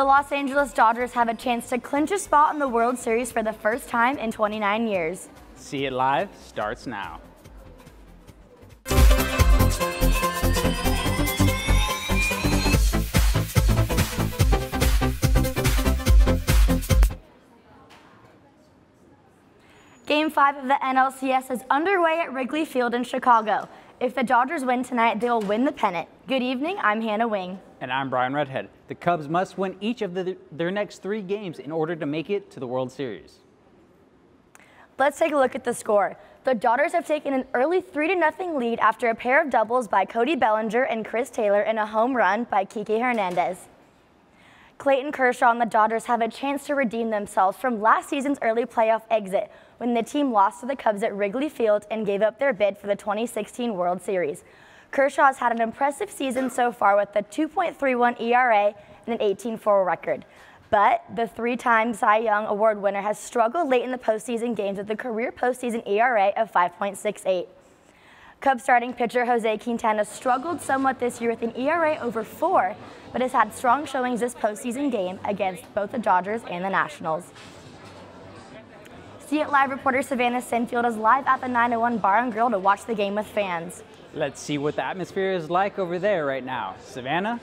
The Los Angeles Dodgers have a chance to clinch a spot in the World Series for the first time in 29 years. See It Live starts now. Game 5 of the NLCS is underway at Wrigley Field in Chicago. If the Dodgers win tonight, they will win the pennant. Good evening, I'm Hannah Wing. And I'm Brian Redhead. The Cubs must win each of the, their next three games in order to make it to the World Series. Let's take a look at the score. The Dodgers have taken an early 3-0 lead after a pair of doubles by Cody Bellinger and Chris Taylor and a home run by Kike Hernandez. Clayton Kershaw and the Dodgers have a chance to redeem themselves from last season's early playoff exit when the team lost to the Cubs at Wrigley Field and gave up their bid for the 2016 World Series. Kershaw has had an impressive season so far with a 2.31 ERA and an 18-4 record. But the three-time Cy Young Award winner has struggled late in the postseason games with a career postseason ERA of 5.68. Cubs starting pitcher Jose Quintana struggled somewhat this year with an ERA over 4, but has had strong showings this postseason game against both the Dodgers and the Nationals. See It Live reporter Savannah Sinfield is live at the 901 Bar and Grill to watch the game with fans. Let's see what the atmosphere is like over there right now. Savannah?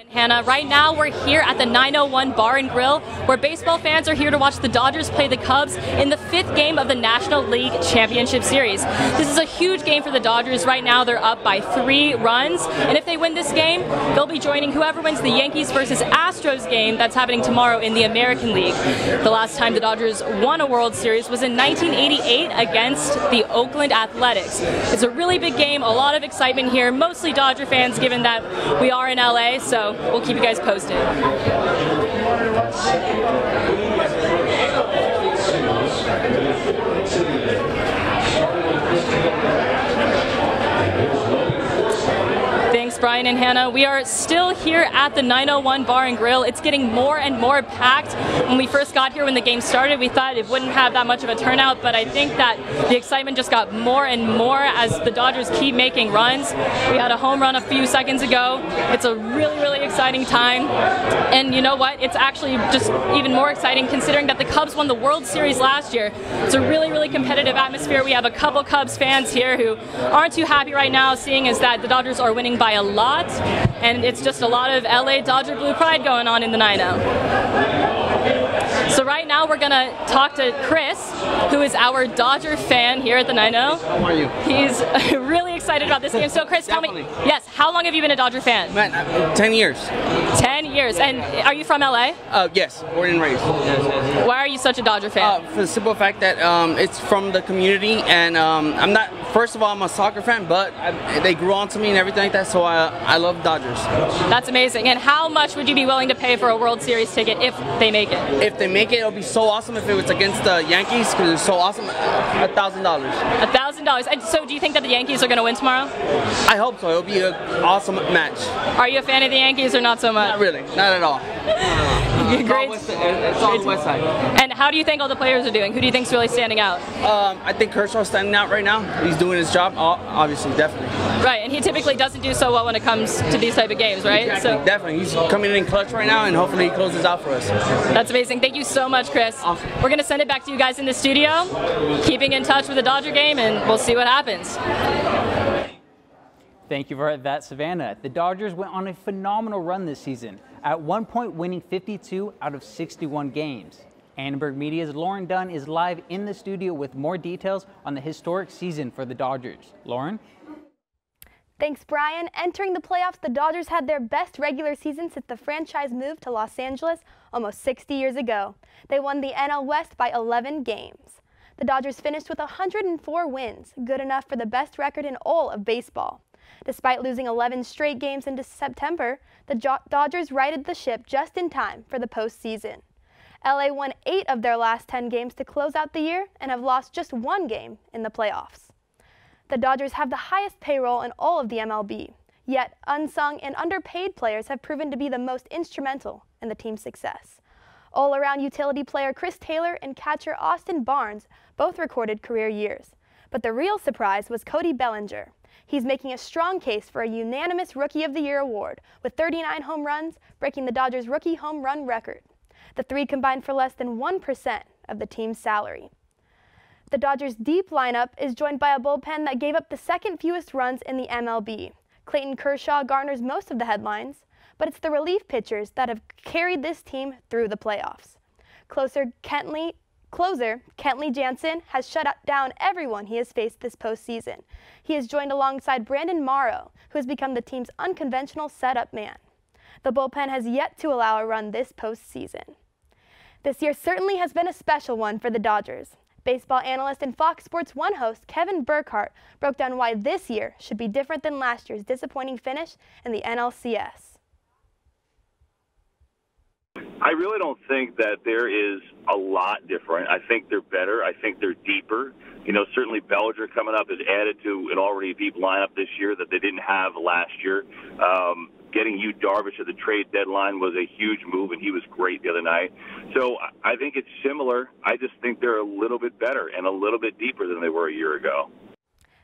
And Hannah. Right now, we're here at the 901 Bar and Grill, where baseball fans are here to watch the Dodgers play the Cubs in the fifth game of the National League Championship Series. This is a huge game for the Dodgers. Right now, they're up by three runs, and if they win this game, they'll be joining whoever wins the Yankees versus Astros game that's happening tomorrow in the American League. The last time the Dodgers won a World Series was in 1988 against the Oakland Athletics. It's a really big game, a lot of excitement here, mostly Dodger fans, given that we are in LA so we'll keep you guys posted. Brian and Hannah. We are still here at the 901 Bar and Grill. It's getting more and more packed. When we first got here, when the game started, we thought it wouldn't have that much of a turnout, but I think that the excitement just got more and more as the Dodgers keep making runs. We had a home run a few seconds ago. It's a really, really exciting time. And you know what? It's actually just even more exciting considering that the Cubs won the World Series last year. It's a really, really competitive atmosphere. We have a couple Cubs fans here who aren't too happy right now, seeing as that the Dodgers are winning by a lot, and it's just a lot of LA Dodger Blue Pride going on in the 9 So right now we're gonna talk to Chris, who is our Dodger fan here at the 9 How are you? He's really excited about this game. So Chris, tell me, yes, how long have you been a Dodger fan? Man, 10 years. 10 years. And are you from LA? Uh, yes, born and raised. Why are you such a Dodger fan? Uh, for the simple fact that um, it's from the community, and um, I'm not. First of all, I'm a soccer fan, but I, they grew on to me and everything like that, so I, I love Dodgers. That's amazing. And how much would you be willing to pay for a World Series ticket if they make it? If they make it, it'll be so awesome if it was against the Yankees because it's so awesome. A thousand dollars. A thousand dollars. And so, do you think that the Yankees are going to win tomorrow? I hope so. It'll be an awesome match. Are you a fan of the Yankees or not so much? Not really. Not at all. Great. It's all the west side. And how do you think all the players are doing? Who do you think is really standing out? Um, I think Kershaw's standing out right now. He's doing his job, obviously, definitely. Right, and he typically doesn't do so well when it comes to these type of games, right? Exactly, so definitely. He's coming in clutch right now, and hopefully he closes out for us. That's amazing. Thank you so much, Chris. Awesome. We're going to send it back to you guys in the studio, keeping in touch with the Dodger game, and we'll see what happens. Thank you for that, Savannah. The Dodgers went on a phenomenal run this season, at one point winning 52 out of 61 games. Annenberg Media's Lauren Dunn is live in the studio with more details on the historic season for the Dodgers. Lauren? Thanks, Brian. Entering the playoffs, the Dodgers had their best regular season since the franchise moved to Los Angeles almost 60 years ago. They won the NL West by 11 games. The Dodgers finished with 104 wins, good enough for the best record in all of baseball. Despite losing 11 straight games into September, the Dodgers righted the ship just in time for the postseason. LA won eight of their last 10 games to close out the year and have lost just one game in the playoffs. The Dodgers have the highest payroll in all of the MLB, yet unsung and underpaid players have proven to be the most instrumental in the team's success. All-around utility player Chris Taylor and catcher Austin Barnes both recorded career years. But the real surprise was Cody Bellinger. He's making a strong case for a unanimous Rookie of the Year award, with 39 home runs, breaking the Dodgers' rookie home run record. The three combined for less than 1% of the team's salary. The Dodgers' deep lineup is joined by a bullpen that gave up the second fewest runs in the MLB. Clayton Kershaw garners most of the headlines, but it's the relief pitchers that have carried this team through the playoffs. Closer Kenley Closer, Kenley Jansen has shut down everyone he has faced this postseason. He is joined alongside Brandon Morrow, who has become the team's unconventional setup man. The bullpen has yet to allow a run this postseason. This year certainly has been a special one for the Dodgers. Baseball analyst and Fox Sports 1 host Kevin Burkhardt broke down why this year should be different than last year's disappointing finish in the NLCS. I really don't think that there is a lot different. I think they're better. I think they're deeper. You know, certainly Bellinger coming up has added to an already deep lineup this year that they didn't have last year. Um, getting Yu Darvish at the trade deadline was a huge move, and he was great the other night. So I think it's similar. I just think they're a little bit better and a little bit deeper than they were a year ago.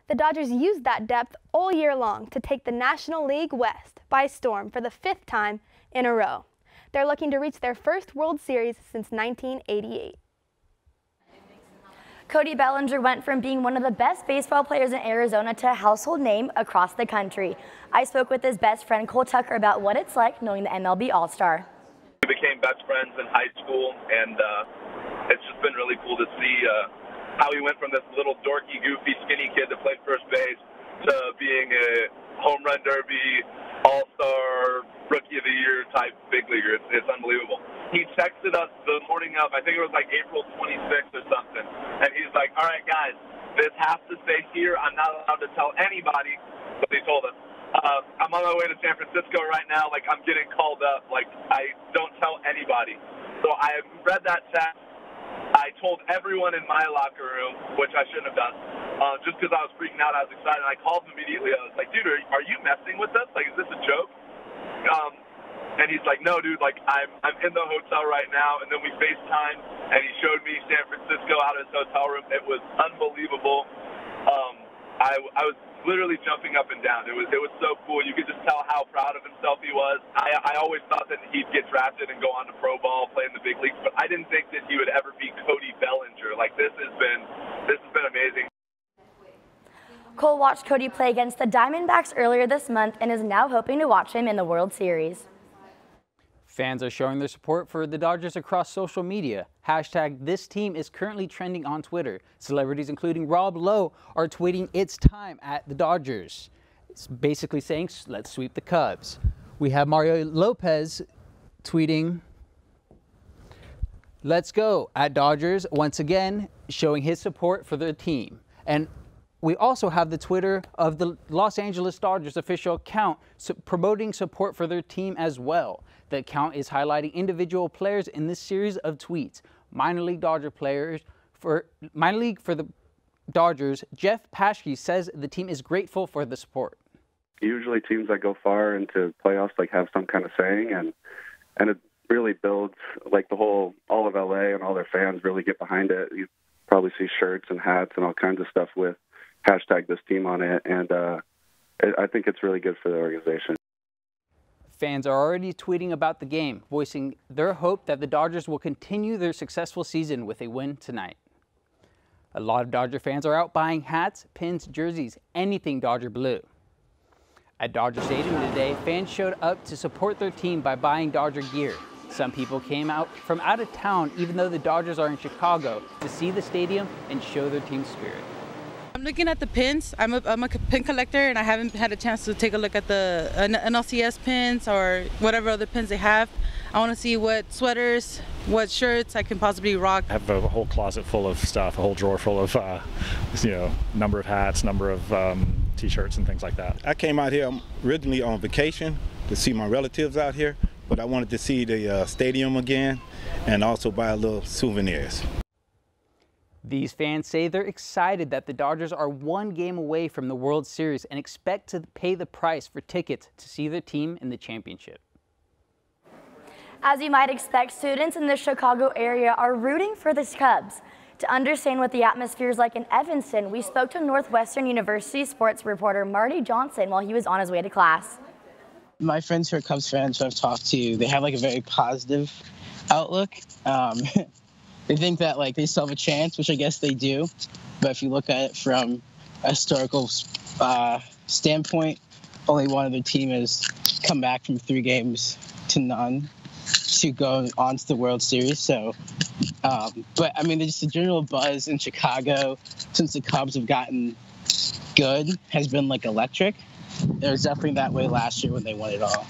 The Dodgers used that depth all year long to take the National League West by storm for the fifth time in a row. They're looking to reach their first World Series since 1988. Cody Bellinger went from being one of the best baseball players in Arizona to a household name across the country. I spoke with his best friend Cole Tucker about what it's like knowing the MLB All-Star. We became best friends in high school, and uh, it's just been really cool to see uh, how he went from this little dorky, goofy, skinny kid that played first base to being a home run derby, all-star, rookie of the year type big leaguer. It's, it's unbelievable. He texted us the morning of, I think it was like April 26th or something, and he's like, all right, guys, this has to stay here. I'm not allowed to tell anybody, but he told us. Uh, I'm on my way to San Francisco right now. Like, I'm getting called up. Like, I don't tell anybody. So I read that text. I told everyone in my locker room, which I shouldn't have done, uh, just because I was freaking out. I was excited. I called him immediately. I was like, dude, are, are you messing with us? Like, is this a joke? Um, and he's like, no, dude, like I'm I'm in the hotel right now. And then we FaceTime, and he showed me San Francisco out of his hotel room. It was unbelievable. Um, I I was literally jumping up and down. It was it was so cool. You could just tell how proud of himself he was. I I always thought that he'd get drafted and go on to pro ball, play in the big leagues, but I didn't think that he would ever be Cody Bellinger. Like this has been this has been amazing. Cole watched Cody play against the Diamondbacks earlier this month and is now hoping to watch him in the World Series. Fans are showing their support for the Dodgers across social media. Hashtag this team is currently trending on Twitter. Celebrities including Rob Lowe are tweeting it's time at the Dodgers. It's basically saying let's sweep the Cubs. We have Mario Lopez tweeting let's go at Dodgers once again showing his support for the team. And we also have the Twitter of the Los Angeles Dodgers official account promoting support for their team as well. The account is highlighting individual players in this series of tweets. Minor league Dodger players for minor league for the Dodgers, Jeff Paschke says the team is grateful for the support. Usually teams that go far into playoffs like have some kind of saying and and it really builds like the whole all of LA and all their fans really get behind it. You probably see shirts and hats and all kinds of stuff with hashtag this team on it, and uh, I think it's really good for the organization. Fans are already tweeting about the game, voicing their hope that the Dodgers will continue their successful season with a win tonight. A lot of Dodger fans are out buying hats, pins, jerseys, anything Dodger blue. At Dodger Stadium today, fans showed up to support their team by buying Dodger gear. Some people came out from out of town, even though the Dodgers are in Chicago, to see the stadium and show their team spirit. I'm looking at the pins. I'm a, I'm a pin collector and I haven't had a chance to take a look at the NLCS pins or whatever other pins they have. I want to see what sweaters, what shirts I can possibly rock. I have a whole closet full of stuff, a whole drawer full of, uh, you know, number of hats, number of um, t-shirts and things like that. I came out here originally on vacation to see my relatives out here, but I wanted to see the uh, stadium again and also buy a little souvenirs. These fans say they're excited that the Dodgers are one game away from the World Series and expect to pay the price for tickets to see their team in the championship. As you might expect, students in the Chicago area are rooting for the Cubs. To understand what the atmosphere is like in Evanston, we spoke to Northwestern University sports reporter Marty Johnson while he was on his way to class. My friends who are Cubs fans who I've talked to, they have like a very positive outlook. Um, they think that like they still have a chance, which I guess they do. But if you look at it from a historical uh, standpoint, only one other team has come back from three games to none to go on to the World Series. So, um, but I mean, just the general buzz in Chicago since the Cubs have gotten good has been like electric. It was definitely that way last year when they won it all.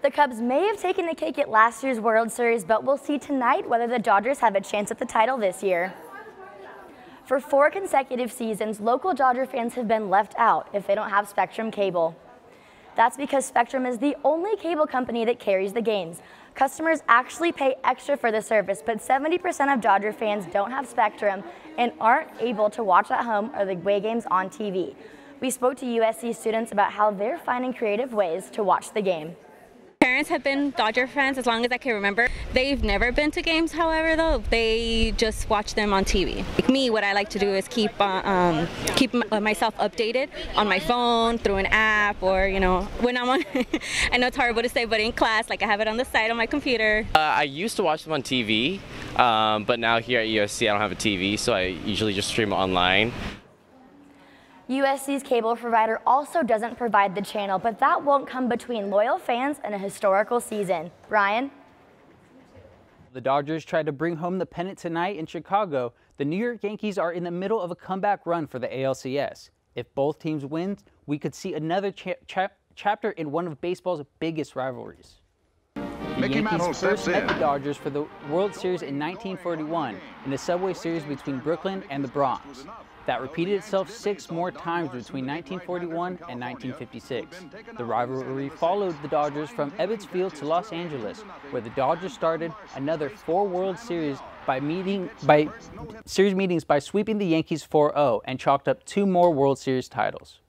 The Cubs may have taken the cake at last year's World Series, but we'll see tonight whether the Dodgers have a chance at the title this year. For four consecutive seasons, local Dodger fans have been left out if they don't have Spectrum cable. That's because Spectrum is the only cable company that carries the games. Customers actually pay extra for the service, but 70% of Dodger fans don't have Spectrum and aren't able to watch at home or the away games on TV. We spoke to USC students about how they're finding creative ways to watch the game. Parents have been Dodger fans as long as I can remember. They've never been to games, however, though they just watch them on TV. Like me, what I like to do is keep uh, um, keep myself updated on my phone through an app, or you know, when I'm on. I know it's horrible to say, but in class, like I have it on the side on my computer. Uh, I used to watch them on TV, um, but now here at USC, I don't have a TV, so I usually just stream online. USC's cable provider also doesn't provide the channel, but that won't come between loyal fans and a historical season. Ryan? The Dodgers tried to bring home the pennant tonight in Chicago. The New York Yankees are in the middle of a comeback run for the ALCS. If both teams win, we could see another cha cha chapter in one of baseball's biggest rivalries. The Mickey Yankees Mantle first steps met in. the Dodgers for the World Series in 1941 in a subway series between Brooklyn and the Bronx. That repeated itself six more times between 1941 and 1956. The rivalry followed the Dodgers from Ebbets Field to Los Angeles, where the Dodgers started another four World Series by meeting by series meetings by sweeping the Yankees 4-0 and chalked up two more World Series titles.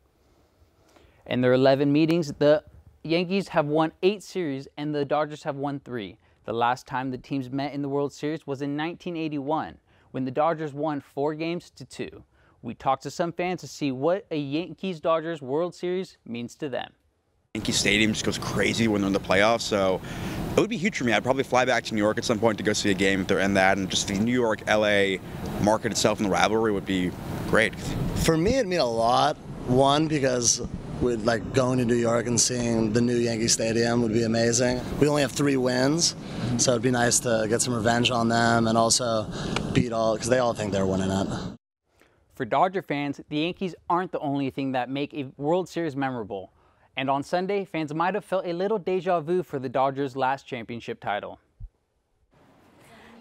In their 11 meetings, the Yankees have won eight series and the Dodgers have won three. The last time the teams met in the World Series was in 1981, when the Dodgers won four games to two. We talked to some fans to see what a Yankees Dodgers World Series means to them. Yankee Stadium just goes crazy when they're in the playoffs, so it would be huge for me. I'd probably fly back to New York at some point to go see a game if they're in that, and just the New York LA market itself and the rivalry would be great. For me, it'd mean a lot. One, because with like going to New York and seeing the new Yankee Stadium would be amazing. We only have three wins, so it'd be nice to get some revenge on them and also beat all because they all think they're winning it. For Dodger fans, the Yankees aren't the only thing that make a World Series memorable. And on Sunday, fans might have felt a little deja vu for the Dodgers' last championship title.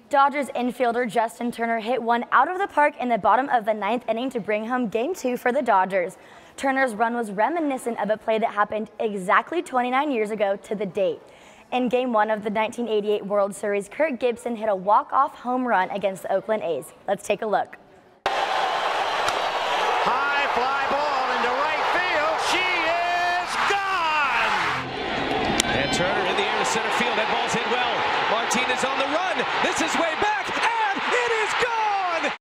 Dodgers infielder Justin Turner hit one out of the park in the bottom of the ninth inning to bring home game two for the Dodgers. Turner's run was reminiscent of a play that happened exactly 29 years ago to the date. In game one of the 1988 World Series, Kirk Gibson hit a walk-off home run against the Oakland A's. Let's take a look. High fly ball into right field. She is gone. And Turner in the air to center field. That ball's hit well. Martinez on the run. This is way back, and it is gone.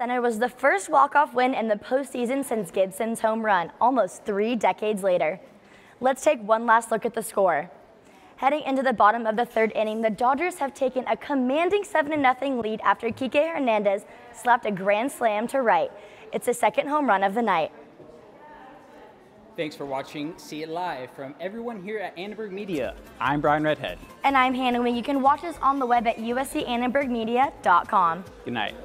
Center was the first walk-off win in the postseason since Gibson's home run, almost three decades later. Let's take one last look at the score. Heading into the bottom of the third inning, the Dodgers have taken a commanding 7-0 lead after Kike Hernandez slapped a grand slam to right. It's the second home run of the night. Thanks for watching See It Live from everyone here at Annenberg Media. I'm Brian Redhead. And I'm Hannah Wing. You can watch us on the web at uscannenbergmedia.com. Good night.